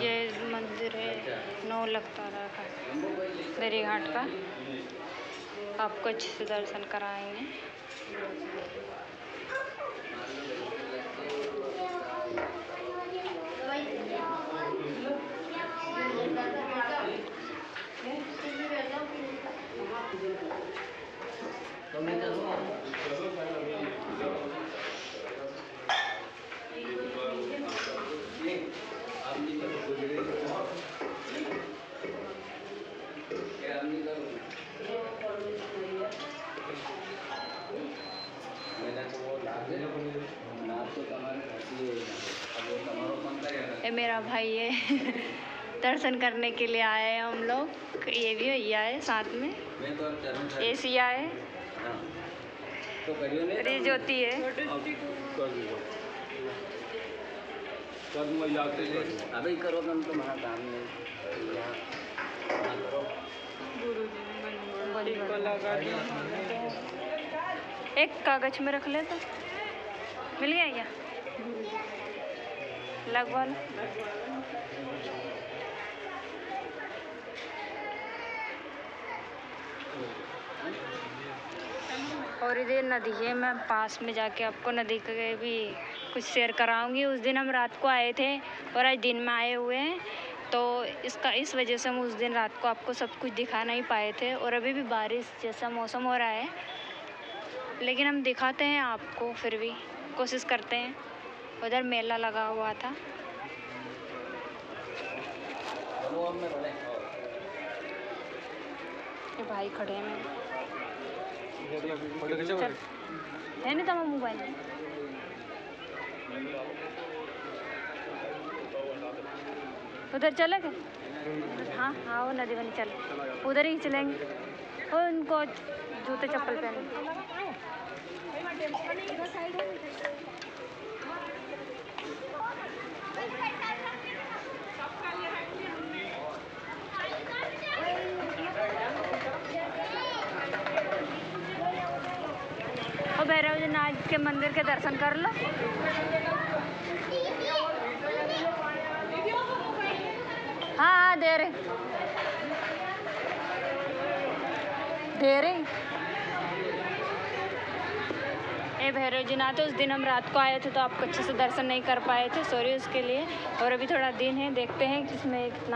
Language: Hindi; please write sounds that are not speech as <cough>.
ये मंदिर है नौ लगता रहा का दरी घाट का। आपको अच्छे से दर्शन कराएँगे। ये मेरा भाई है। <laughs> दर्शन करने के लिए आए हैं हम लोग। ये भी भैया है साथ में। ए सिया है। तो ज्योति है। अभी करो कम तो नहीं। यहाँ यहाँ करो। एक कागज़ में रख ले तो। मिल गया क्या? लगभग। और इधर नदी है, मैं पास में जाके आपको नदी के भी कुछ शेयर कराऊँगी। उस दिन हम रात को आए थे और आज दिन में आए हुए हैं। तो इसका, इस वजह से हम उस दिन रात को आपको सब कुछ दिखा नहीं पाए थे। और अभी भी बारिश जैसा मौसम हो रहा है। लेकिन हम दिखाते हैं आपको, फिर भी कोशिश करते हैं। उधर मेला लगा हुआ था। ये भाई खड़े हैं। है नहीं तुम्हारा मोबाइल? उधर चले गए? हाँ हाँ वो नदी बनी, चल। उधर ही चलेंगे। और उनको जूते चप्पल पहने। भैरव नाथ के मंदिर के दर्शन कर लो। हाँ हाँ दे रहे। दे रहे। भैरव जी नाथ उस दिन हम रात को आए थे तो आपको अच्छे से दर्शन नहीं कर पाए थे, सॉरी उसके लिए। और अभी थोड़ा दिन है, देखते हैं कि इसमें कितना